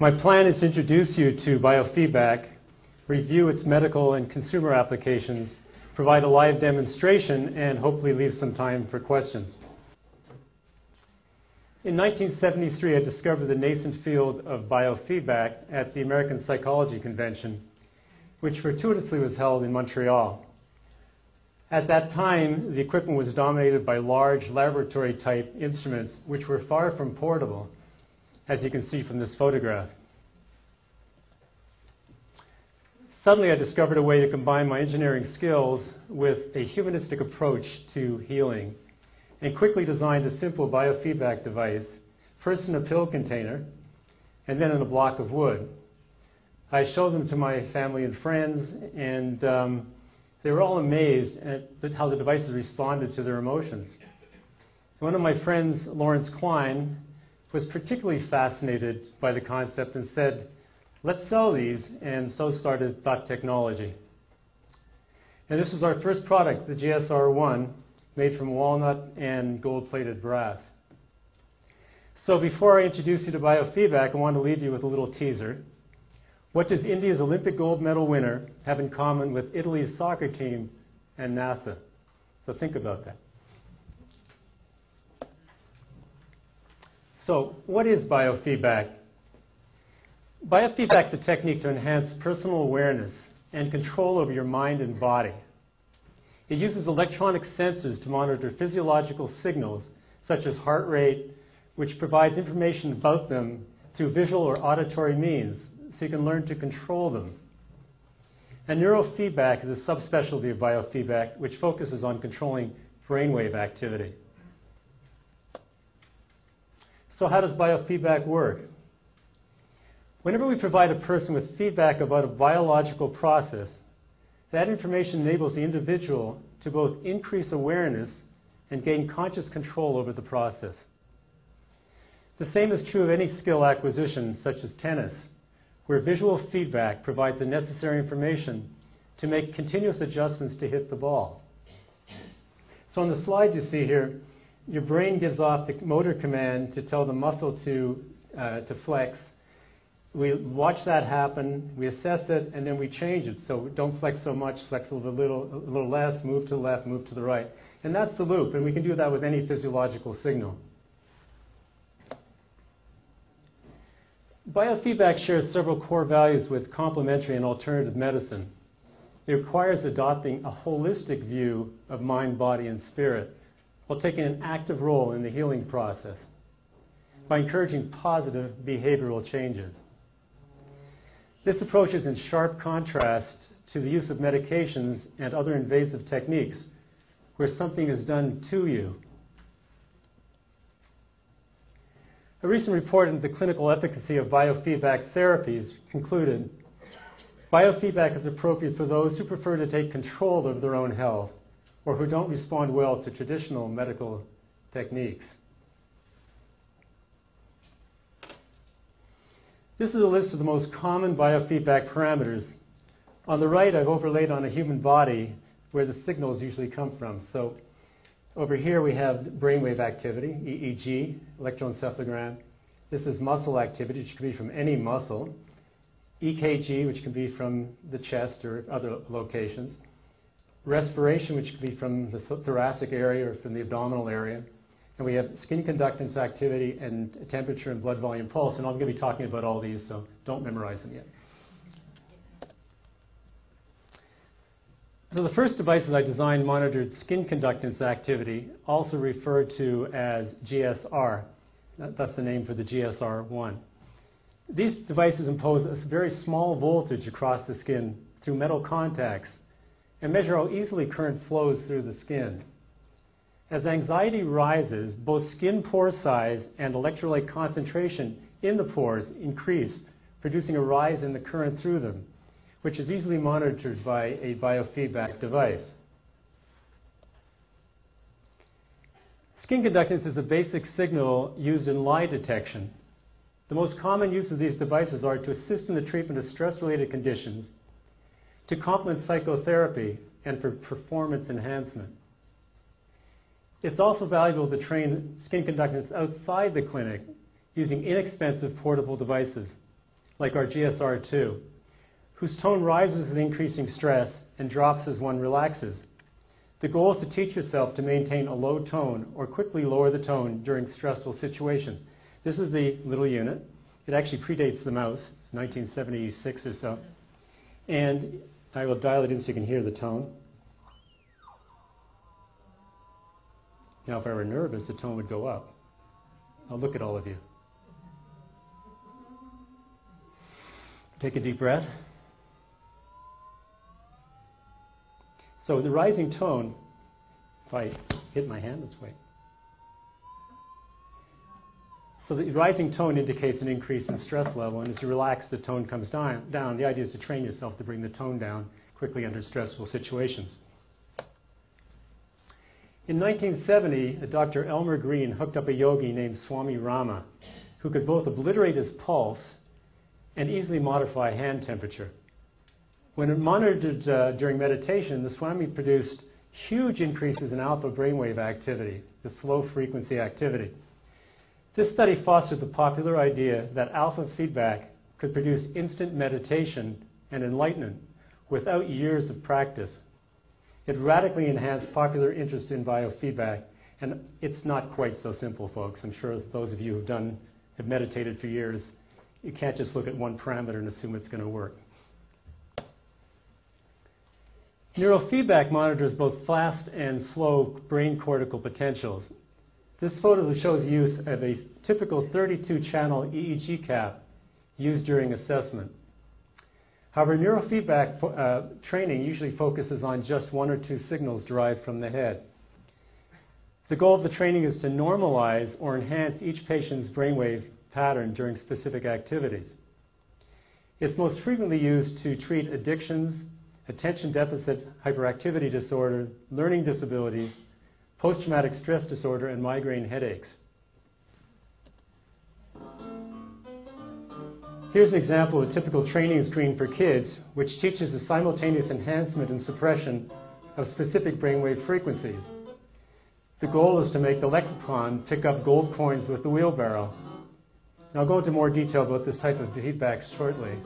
My plan is to introduce you to biofeedback, review its medical and consumer applications, provide a live demonstration, and hopefully leave some time for questions. In 1973, I discovered the nascent field of biofeedback at the American Psychology Convention, which fortuitously was held in Montreal. At that time, the equipment was dominated by large laboratory type instruments, which were far from portable, as you can see from this photograph. Suddenly, I discovered a way to combine my engineering skills with a humanistic approach to healing and quickly designed a simple biofeedback device, first in a pill container and then in a block of wood. I showed them to my family and friends, and um, they were all amazed at how the devices responded to their emotions. One of my friends, Lawrence Klein, was particularly fascinated by the concept and said, let's sell these, and so started Thought Technology. And this is our first product, the GSR1, made from walnut and gold-plated brass. So before I introduce you to biofeedback, I want to leave you with a little teaser. What does India's Olympic gold medal winner have in common with Italy's soccer team and NASA? So think about that. So, what is biofeedback? Biofeedback is a technique to enhance personal awareness and control over your mind and body. It uses electronic sensors to monitor physiological signals such as heart rate, which provides information about them through visual or auditory means, so you can learn to control them. And neurofeedback is a subspecialty of biofeedback which focuses on controlling brainwave activity. So how does biofeedback work? Whenever we provide a person with feedback about a biological process, that information enables the individual to both increase awareness and gain conscious control over the process. The same is true of any skill acquisition, such as tennis, where visual feedback provides the necessary information to make continuous adjustments to hit the ball. So on the slide you see here, your brain gives off the motor command to tell the muscle to, uh, to flex. We watch that happen, we assess it, and then we change it. So don't flex so much, flex a little, a little less, move to the left, move to the right. And that's the loop, and we can do that with any physiological signal. Biofeedback shares several core values with complementary and alternative medicine. It requires adopting a holistic view of mind, body, and spirit while taking an active role in the healing process by encouraging positive behavioral changes. This approach is in sharp contrast to the use of medications and other invasive techniques where something is done to you A recent report into the clinical efficacy of biofeedback therapies concluded biofeedback is appropriate for those who prefer to take control of their own health or who don't respond well to traditional medical techniques. This is a list of the most common biofeedback parameters. On the right, I've overlaid on a human body where the signals usually come from. So over here we have brainwave activity, EEG, electroencephalogram. This is muscle activity, which can be from any muscle. EKG, which can be from the chest or other locations. Respiration, which can be from the thoracic area or from the abdominal area. And we have skin conductance activity and temperature and blood volume pulse. And I'm going to be talking about all these, so don't memorize them yet. So the first devices I designed monitored skin conductance activity, also referred to as GSR. That's the name for the GSR-1. These devices impose a very small voltage across the skin through metal contacts and measure how easily current flows through the skin. As anxiety rises, both skin pore size and electrolyte concentration in the pores increase, producing a rise in the current through them which is easily monitored by a biofeedback device. Skin conductance is a basic signal used in lie detection. The most common use of these devices are to assist in the treatment of stress-related conditions, to complement psychotherapy, and for performance enhancement. It's also valuable to train skin conductance outside the clinic using inexpensive portable devices like our GSR2, whose tone rises with increasing stress and drops as one relaxes. The goal is to teach yourself to maintain a low tone or quickly lower the tone during stressful situations. This is the little unit. It actually predates the mouse. It's 1976 or so. And I will dial it in so you can hear the tone. Now, if I were nervous, the tone would go up. I'll look at all of you. Take a deep breath. So the rising tone, if I hit my hand, let's wait. So the rising tone indicates an increase in stress level, and as you relax, the tone comes down. The idea is to train yourself to bring the tone down quickly under stressful situations. In 1970, Dr. Elmer Green hooked up a yogi named Swami Rama, who could both obliterate his pulse and easily modify hand temperature. When monitored uh, during meditation, the Swami produced huge increases in alpha brainwave activity, the slow frequency activity. This study fostered the popular idea that alpha feedback could produce instant meditation and enlightenment without years of practice. It radically enhanced popular interest in biofeedback, and it's not quite so simple, folks. I'm sure those of you who've done have meditated for years, you can't just look at one parameter and assume it's going to work. Neurofeedback monitors both fast and slow brain cortical potentials. This photo shows use of a typical 32 channel EEG cap used during assessment. However, neurofeedback uh, training usually focuses on just one or two signals derived from the head. The goal of the training is to normalize or enhance each patient's brainwave pattern during specific activities. It's most frequently used to treat addictions, attention deficit hyperactivity disorder, learning disabilities, post traumatic stress disorder, and migraine headaches. Here's an example of a typical training screen for kids, which teaches the simultaneous enhancement and suppression of specific brainwave frequencies. The goal is to make the leprechaun pick up gold coins with the wheelbarrow. I'll go into more detail about this type of feedback shortly.